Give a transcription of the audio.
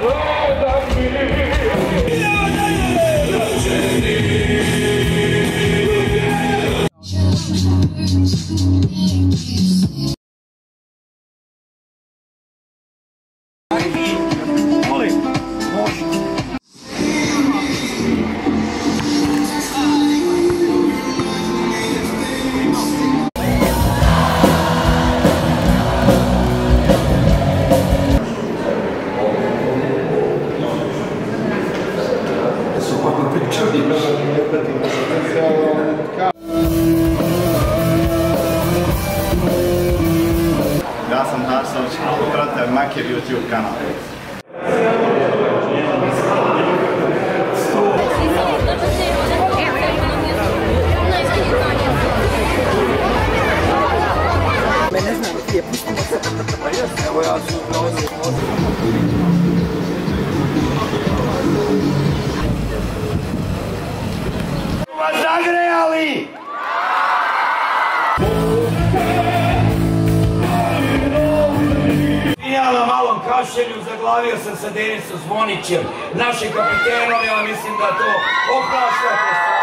Whoa! Ja sam Harsović, a pratite Maker YouTube kanal. Ne znam, je pustimo se. Pa jesam, evo ja ću Vas zagrejali! Ja na malom kašelju zaglavio sam sa Denisom Zvonićem, našim kapitenom, ja mislim da to opraštate